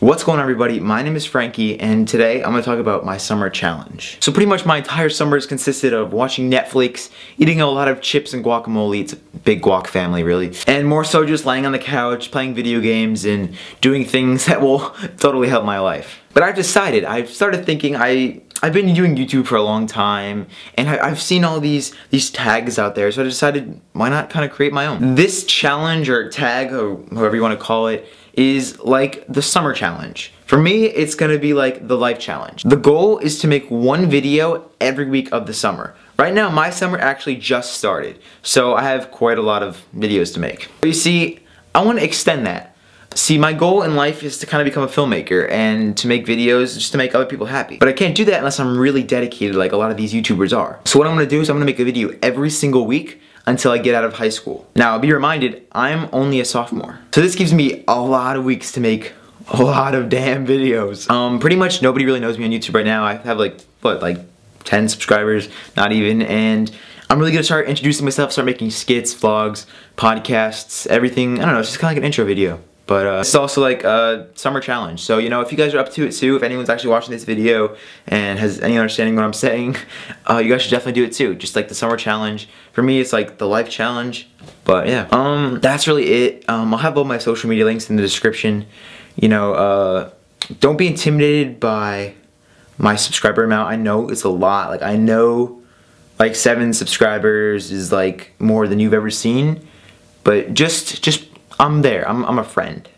What's going on everybody? My name is Frankie and today I'm going to talk about my summer challenge. So pretty much my entire summer has consisted of watching Netflix, eating a lot of chips and guacamole, it's a big guac family really, and more so just laying on the couch, playing video games and doing things that will totally help my life. But I've decided, I've started thinking I I've been doing YouTube for a long time and I, have seen all these these tags out there so I decided why not kind of create my own. This challenge or tag or whatever you want to call it is like the summer challenge. For me, it's gonna be like the life challenge. The goal is to make one video every week of the summer. Right now, my summer actually just started, so I have quite a lot of videos to make. But you see, I wanna extend that. See, my goal in life is to kind of become a filmmaker and to make videos just to make other people happy. But I can't do that unless I'm really dedicated like a lot of these YouTubers are. So what I'm gonna do is I'm gonna make a video every single week until I get out of high school. Now, be reminded, I'm only a sophomore. So this gives me a lot of weeks to make a lot of damn videos. Um, pretty much nobody really knows me on YouTube right now. I have like, what, like 10 subscribers, not even, and I'm really gonna start introducing myself, start making skits, vlogs, podcasts, everything. I don't know, it's just kind of like an intro video. But uh, it's also like a summer challenge. So, you know, if you guys are up to it too, if anyone's actually watching this video and has any understanding what I'm saying, uh, you guys should definitely do it too. Just like the summer challenge. For me, it's like the life challenge. But yeah, um, that's really it. Um, I'll have all my social media links in the description. You know, uh, don't be intimidated by my subscriber amount. I know it's a lot. Like, I know like seven subscribers is like more than you've ever seen. But just, just I'm there. I'm, I'm a friend.